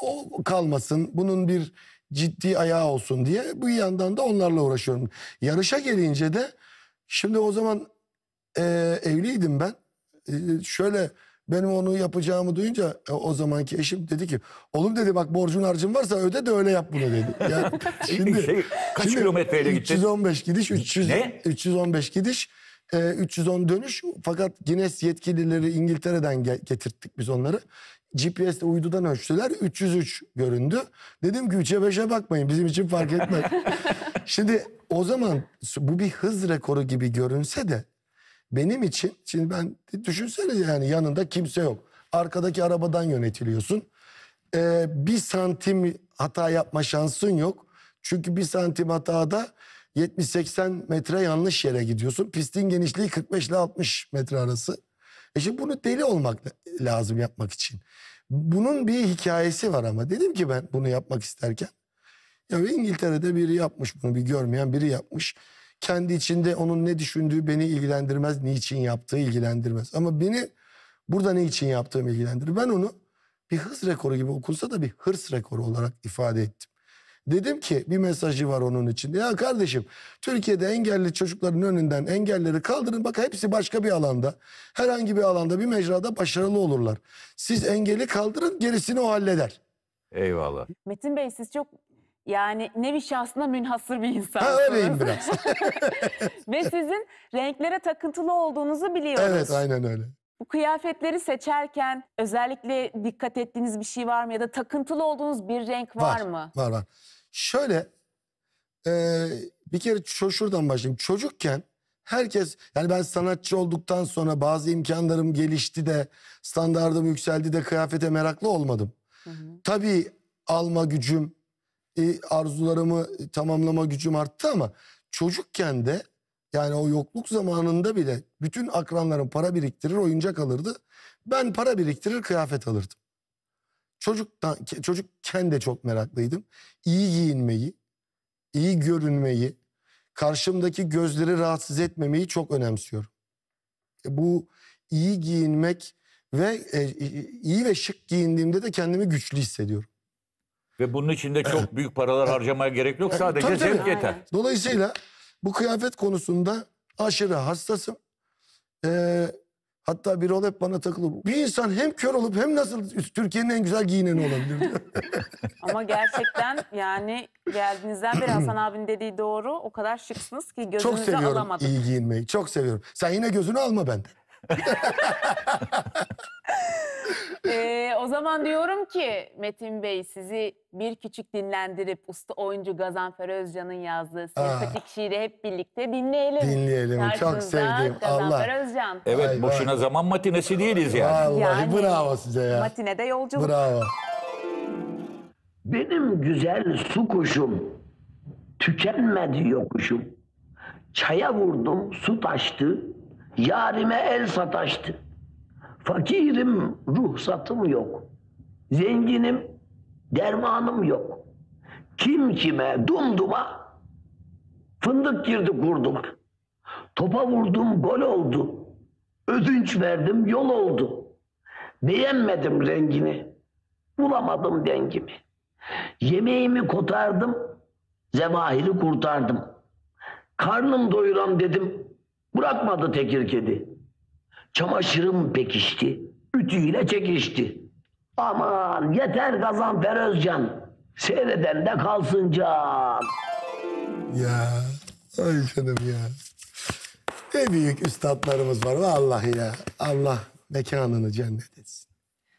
o kalmasın, bunun bir ciddi ayağı olsun diye bu yandan da onlarla uğraşıyorum. Yarışa gelince de şimdi o zaman e, evliydim ben. E, şöyle benim onu yapacağımı duyunca e, o zamanki eşim dedi ki oğlum dedi bak borcun harcın varsa öde de öyle yap bunu dedi. Yani [LAUGHS] şimdi, Şey, kaç kilometreyle gittin? 315 gidiş, 300, Ne? 315 gidiş, e, 310 dönüş. Fakat Guinness yetkilileri İngiltere'den ge- getirttik biz onları. GPS'te uydudan ölçtüler. 303 göründü. Dedim ki 3'e 5'e bakmayın bizim için fark etmez. [LAUGHS] şimdi o zaman bu bir hız rekoru gibi görünse de benim için şimdi ben düşünsene yani yanında kimse yok. Arkadaki arabadan yönetiliyorsun. Ee, bir santim hata yapma şansın yok. Çünkü bir santim hatada 70-80 metre yanlış yere gidiyorsun. Pistin genişliği 45 ile 60 metre arası. E şimdi bunu deli olmak lazım yapmak için. Bunun bir hikayesi var ama dedim ki ben bunu yapmak isterken. Ya İngiltere'de biri yapmış bunu bir görmeyen biri yapmış. Kendi içinde onun ne düşündüğü beni ilgilendirmez, niçin yaptığı ilgilendirmez. Ama beni burada ne için yaptığım ilgilendirir. Ben onu bir hız rekoru gibi okunsa da bir hırs rekoru olarak ifade ettim. Dedim ki bir mesajı var onun içinde. Ya kardeşim Türkiye'de engelli çocukların önünden engelleri kaldırın. Bak hepsi başka bir alanda. Herhangi bir alanda bir mecrada başarılı olurlar. Siz engeli kaldırın gerisini o halleder. Eyvallah. Metin Bey siz çok yani nevi şahsına münhasır bir insansınız. Ha öyleyim biraz. [LAUGHS] Ve sizin renklere takıntılı olduğunuzu biliyoruz. evet aynen öyle. Bu kıyafetleri seçerken özellikle dikkat ettiğiniz bir şey var mı? Ya da takıntılı olduğunuz bir renk var, mı? Var var. Şöyle e, bir kere şu- şuradan başlayayım. Çocukken herkes yani ben sanatçı olduktan sonra bazı imkanlarım gelişti de standardım yükseldi de kıyafete meraklı olmadım. Tabii alma gücüm, e, arzularımı tamamlama gücüm arttı ama çocukken de yani o yokluk zamanında bile bütün akranlarım para biriktirir, oyuncak alırdı. Ben para biriktirir, kıyafet alırdım. Çocuktan, ke- çocukken de çok meraklıydım. İyi giyinmeyi, iyi görünmeyi, karşımdaki gözleri rahatsız etmemeyi çok önemsiyorum. E, Bu iyi giyinmek ve e, iyi ve şık giyindiğimde de kendimi güçlü hissediyorum. Ve bunun için de çok büyük paralar harcamaya gerek yok. Sadece tabii, tabii. zevk yeter. Dolayısıyla bu kıyafet konusunda aşırı hassasım. Ee, hatta bir ol hep bana takılır. Bir insan hem kör olup hem nasıl Türkiye'nin en güzel giyineni olabilir diyor. [LAUGHS] [LAUGHS] Ama gerçekten yani geldiğinizden beri Hasan abinin dediği doğru. O kadar şıksınız ki çok seviyorum alamadım. iyi giyinmeyi. Çok seviyorum. Sen yine gözünü alma benden. Ee, o zaman diyorum ki Metin Bey sizi bir küçük dinlendirip usta oyuncu Gazanfer Özcan'ın yazdığı sempatik şiiri hep birlikte dinleyelim. Dinleyelim. Çok Karşınızda sevdiğim. Gazanfer Allah. Özcan. Evet Vay, boşuna vay. zaman matinesi değiliz yani. Vallahi Yani bravo size ya. Matinede yolculuk. Bravo. Benim güzel su kuşum, tükenmedi yokuşum. Çaya vurdum su taştı, yarime el sataştı. Fakirim ruhsatım yok, zenginim dermanım yok. Kim kime dumduma, fındık girdi kurduma. Topa vurdum gol oldu, ödünç verdim yol oldu. Beğenmedim rengini, bulamadım dengimi. Yemeğimi kotardım, zevahiri kurtardım. Karnım doyuram dedim, bırakmadı tekir kedi. Çamaşırım pekişti, ütüyle çekişti. Aman yeter Gazanfer Özcan, seyreden de kalsın can. Ya. Ay canım ya. Ne büyük üstadlarımız var vallahi ya. Allah mekanını cennet etsin.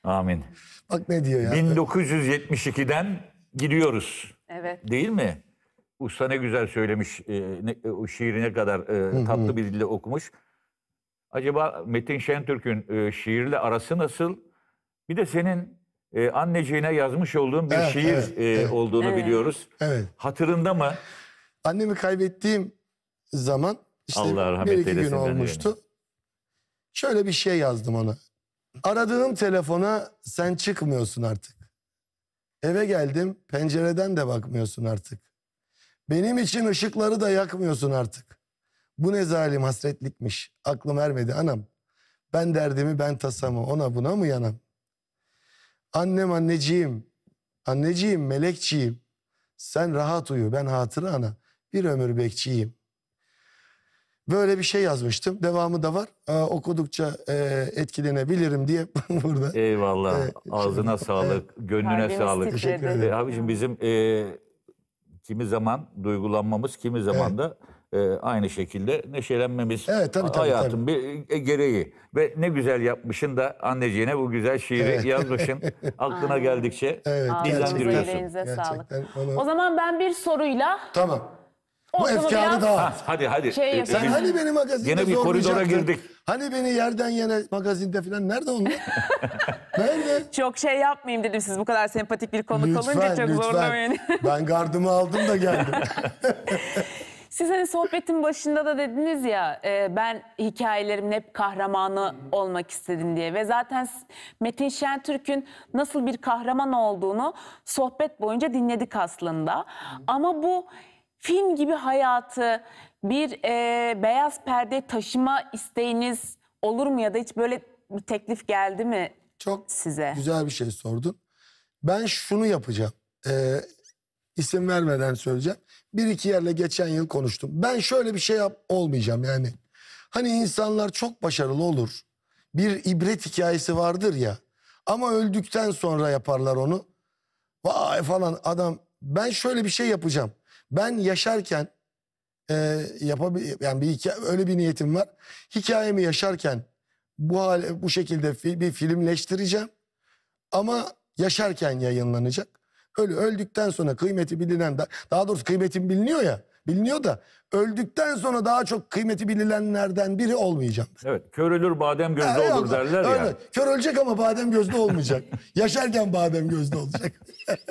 Amin. Bak ne diyor ya. 1972'den gidiyoruz. Evet. Değil mi? Usta ne güzel söylemiş. e, ne- o şiiri ne kadar e, tatlı bir dille okumuş. Acaba Metin Şentürk'ün e, şiirle arası nasıl? Bir de senin e, anneciğine yazmış olduğun bir Evet, şiir evet, e, evet. olduğunu Evet. biliyoruz. Evet. Hatırında mı? Annemi kaybettiğim zaman işte Allah rahmet bir iki gün olmuştu. Şöyle bir şey yazdım ona. Aradığım telefona sen çıkmıyorsun artık. Eve geldim pencereden de bakmıyorsun artık. Benim için ışıkları da yakmıyorsun artık. Bu ne zalim hasretlikmiş. Aklım ermedi anam. Ben derdimi ben tasamı ona buna mı yanam? Annem anneciğim, anneciğim melekçiyim. Sen rahat uyu ben hatıra ana. Bir ömür bekçiyim. Böyle bir şey yazmıştım. Devamı da var. Aa, okudukça e, etkilenebilirim diye [LAUGHS] burada. Eyvallah. Evet, Ağzına şimdi- sağlık, gönlüne Kalbimiz sağlık. Teşekkür ederim. E, abicim bizim e, kimi zaman duygulanmamız, kimi zaman da e, aynı şekilde neşelenmemiz Evet, tabii, tabii, hayatın bir e, gereği. Ve ne güzel yapmışın da anneciğine bu güzel şiiri Evet. yazmışın. [LAUGHS] Aklına geldikçe Evet, Ağzınıza, dillendiriyorsun. yüreğinize sağlık. Gerçekten onu- O zaman ben bir soruyla Tamam. Bu ortamı efkarı biraz dağıt. Ha, hadi hadi. Şey E, yapayım. Sen biz- hani beni magazinde Gene bir koridora zorlayacaktın? girdik. Hani beni yerden yere magazinde falan nerede onlar? [LAUGHS] Nerede? çok şey yapmayayım dedim siz bu kadar sempatik bir konuk olunca Lütfen çok zorlamayın. [LAUGHS] Ben gardımı aldım da geldim. [LAUGHS] Siz hani sohbetin başında da dediniz ya e, ben hikayelerimin hep kahramanı olmak istedim diye ve zaten s- Metin Şentürk'ün nasıl bir kahraman olduğunu sohbet boyunca dinledik aslında. Ama bu film gibi hayatı bir e, beyaz perde taşıma isteğiniz olur mu ya da hiç böyle bir teklif geldi mi Çok size? güzel bir şey sordun. Ben şunu yapacağım. Ee, isim vermeden söyleyeceğim. Bir iki yerle geçen yıl konuştum. Ben şöyle bir şey yap olmayacağım yani. Hani insanlar çok başarılı olur. Bir ibret hikayesi vardır ya. Ama öldükten sonra yaparlar onu. Vay falan adam ben şöyle bir şey yapacağım. Ben yaşarken e, yapabil yani bir hikaye, öyle bir niyetim var. Hikayemi yaşarken bu hale bu şekilde fi- bir filmleştireceğim. Ama yaşarken yayınlanacak. Öyle öldükten sonra kıymeti bilinen da daha doğrusu kıymetim biliniyor ya. Biliniyor da öldükten sonra daha çok kıymeti bilinenlerden biri olmayacağım. Evet. Kör ölür badem gözde Ha, olur yok, derler öyle. ya. Kör ölecek ama badem gözde olmayacak. [LAUGHS] Yaşarken badem gözde olacak.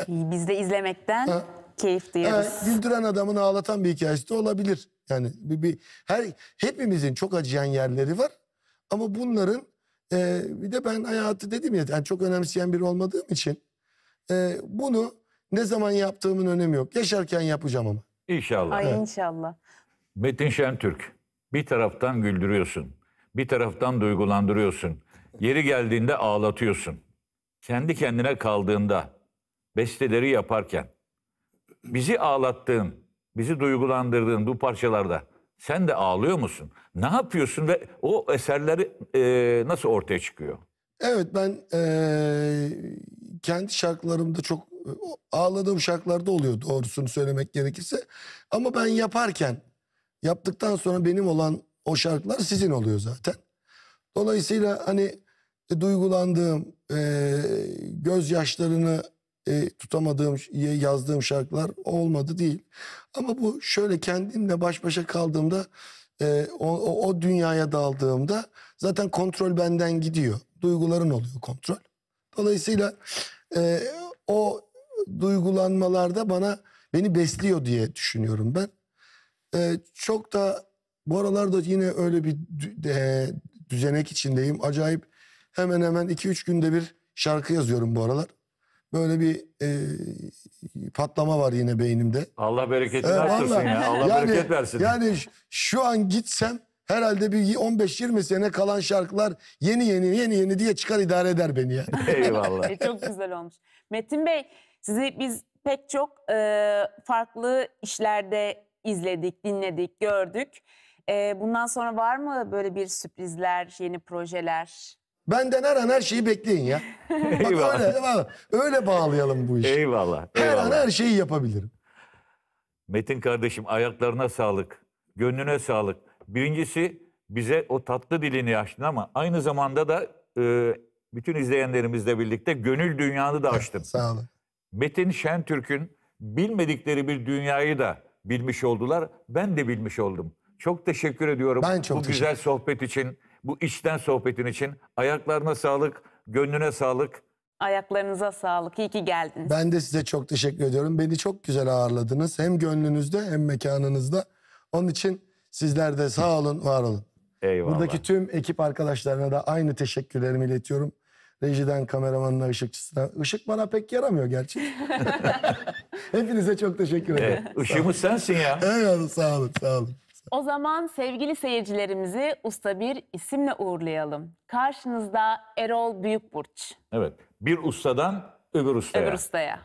Biz de izlemekten keyif Ha, duyarız. güldüren adamın ağlatan bir hikayesi de olabilir. Yani bir, bir her hepimizin çok acıyan yerleri var. Ama bunların e, bir de ben hayatı dedim ya yani çok önemseyen biri olmadığım için e, bunu ne zaman yaptığımın önemi yok. Yaşarken yapacağım ama. İnşallah. Ay inşallah. Metin Şentürk bir taraftan güldürüyorsun. Bir taraftan duygulandırıyorsun. Yeri geldiğinde ağlatıyorsun. Kendi kendine kaldığında besteleri yaparken bizi ağlattığın, bizi duygulandırdığın bu parçalarda sen de ağlıyor musun? Ne yapıyorsun ve o eserleri e, nasıl ortaya çıkıyor? Evet ben eee, kendi şarkılarımda çok e, ağladığım şarkılarda oluyor doğrusunu söylemek gerekirse. Ama ben yaparken yaptıktan sonra benim olan o şarkılar sizin oluyor zaten. Dolayısıyla hani e, duygulandığım, e, gözyaşlarını e, tutamadığım, yazdığım şarkılar olmadı değil. Ama bu şöyle kendimle baş başa kaldığımda, e, o, o, o dünyaya daldığımda zaten kontrol benden gidiyor. Duyguların oluyor kontrol. Dolayısıyla e, o duygulanmalarda bana beni besliyor diye düşünüyorum ben. E, çok da bu aralarda yine öyle bir e, düzenek içindeyim. Acayip hemen hemen 2-3 günde bir şarkı yazıyorum bu aralar. Böyle bir e, patlama var yine beynimde. Allah bereketini Evet, arttırsın vallahi. ya. Allah yani, bereket versin. Yani şu an gitsem herhalde bir 15-20 sene kalan şarkılar yeni yeni yeni yeni diye çıkar idare eder beni yani. [LAUGHS] Eyvallah. E, çok güzel olmuş. Metin Bey, sizi biz pek çok e, farklı işlerde izledik, dinledik, gördük. E, bundan sonra var mı böyle bir sürprizler, yeni projeler? Benden her an her şeyi bekleyin ya. Bak Eyvallah. öyle, öyle bağlayalım bu işi. Eyvallah. Her an eyvallah. her şeyi yapabilirim. Metin kardeşim ayaklarına sağlık, gönlüne sağlık. Birincisi bize o tatlı dilini açtın ama aynı zamanda da e, bütün izleyenlerimizle birlikte gönül dünyanı da açtın. Sağ olun. Metin Şentürk'ün bilmedikleri bir dünyayı da bilmiş oldular. Ben de bilmiş oldum. Çok teşekkür ediyorum Ben çok bu güzel sohbet için, bu içten sohbetin için. Ayaklarına sağlık, gönlüne sağlık. Ayaklarınıza sağlık. İyi ki geldiniz. Ben de size çok teşekkür ediyorum. Beni çok güzel ağırladınız. Hem gönlünüzde hem mekanınızda. Onun için sizler de sağ olun, var olun. Eyvallah. Buradaki tüm ekip arkadaşlarına da aynı teşekkürlerimi iletiyorum. Rejiden kameramanına, ışıkçısına. Işık bana pek yaramıyor gerçi. [LAUGHS] Hepinize çok teşekkür ederim. Evet, ışığımız sensin ya. Eyvallah, sağ olun, sağ olun. O zaman sevgili seyircilerimizi Usta Bir isimle uğurlayalım. Karşınızda Erol Büyükburç, Evet. Bir ustadan öbür ustaya. öbür ustaya.